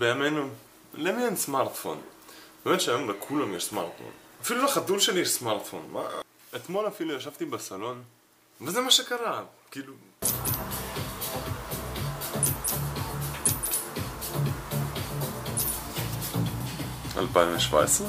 בימינו, למי אין סמארטפון? באמת שהיום לכולם יש סמארטפון. אפילו לחתול שלי יש סמארטפון. מה? אתמול אפילו ישבתי בסלון, וזה מה שקרה. כאילו... אלפיים ושבע עשרה?